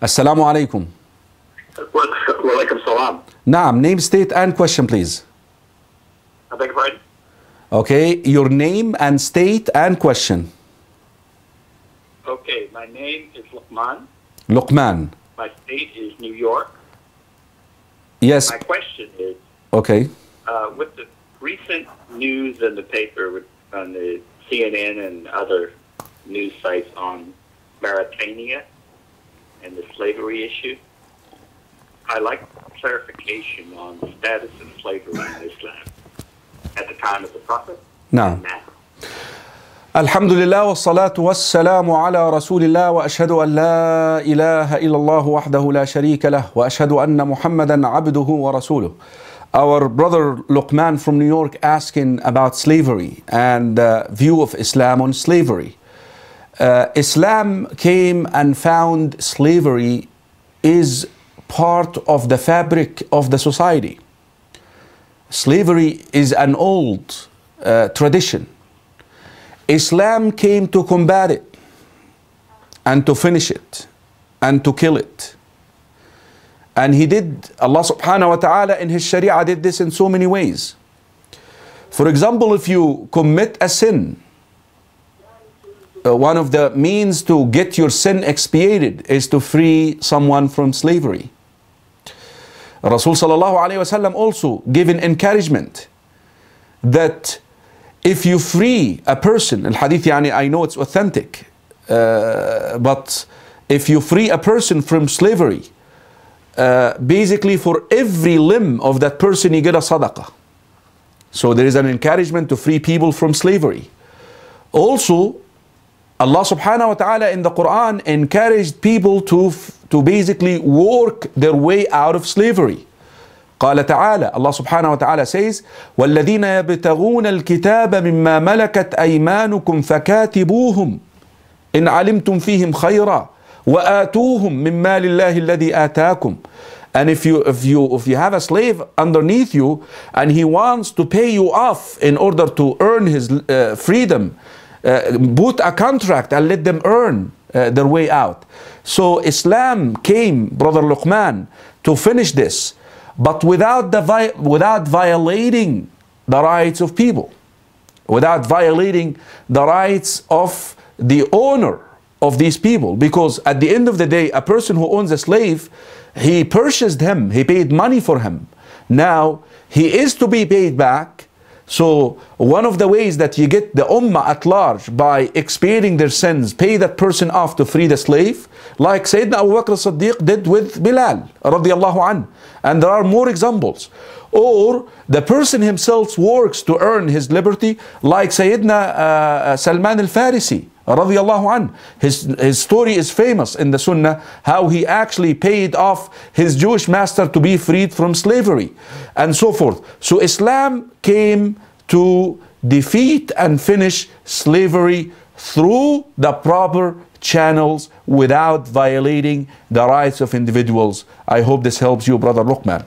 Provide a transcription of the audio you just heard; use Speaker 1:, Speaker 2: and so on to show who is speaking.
Speaker 1: Assalamu alaikum.
Speaker 2: Walaikum salam.
Speaker 1: Naam, name, state, and question, please.
Speaker 2: I beg your pardon?
Speaker 1: Okay, your name and state and question.
Speaker 2: Okay, my name is Luqman.
Speaker 1: Luqman.
Speaker 2: My state is New York.
Speaker 1: Yes.
Speaker 2: My question is.
Speaker 1: Okay.
Speaker 2: Uh, with the recent news in the paper on the CNN and other news sites on Mauritania, and the slavery issue. I like clarification on the status of slavery in Islam at the time of the Prophet no. now.
Speaker 1: الحمد لله والصلاة والسلام على رسول الله وأشهد أن لا إله إلا الله وحده لا شريك له وأشهد أن محمدا عبده ورسوله Our brother Luqman from New York asking about slavery and uh, view of Islam on slavery. Uh, Islam came and found slavery is part of the fabric of the society. Slavery is an old uh, tradition. Islam came to combat it and to finish it and to kill it. And He did, Allah subhanahu wa ta'ala in His Sharia did this in so many ways. For example, if you commit a sin, uh, one of the means to get your sin expiated is to free someone from slavery. Rasul sallallahu alayhi wasallam also given encouragement that if you free a person, al-hadith yani I know it's authentic, uh, but if you free a person from slavery, uh, basically for every limb of that person you get a sadaqah. So there is an encouragement to free people from slavery. Also, Allah subhanahu wa ta'ala in the Quran encouraged people to, to basically work their way out of slavery. قال تعالى Allah subhanahu wa ta'ala says والذين يبتغون الكتاب مما ملكت أيمانكم فكاتبوهم إن علمتم فيهم خيرا وآتوهم من مال الله الذي آتاكم and if you if you if you have a slave underneath you and he wants to pay you off in order to earn his uh, freedom uh, put a contract and let them earn uh, their way out. So Islam came brother Luqman to finish this but without the vi- without violating the rights of people without violating the rights of the owner of these people because at the end of the day a person who owns a slave he purchased him he paid money for him. Now he is to be paid back so one of the ways that you get the ummah at large by expiating their sins, pay that person off to free the slave, like Sayyidina Abu Bakr as-Siddiq did with Bilal radiallahu an. And there are more examples. Or the person himself works to earn his liberty, like Sayyidina uh, Salman al-Farisi radiallahu an. His, his story is famous in the Sunnah, how he actually paid off his Jewish master to be freed from slavery and so forth. So Islam came to defeat and finish slavery through the proper channels without violating the rights of individuals. I hope this helps you, Brother Luqman.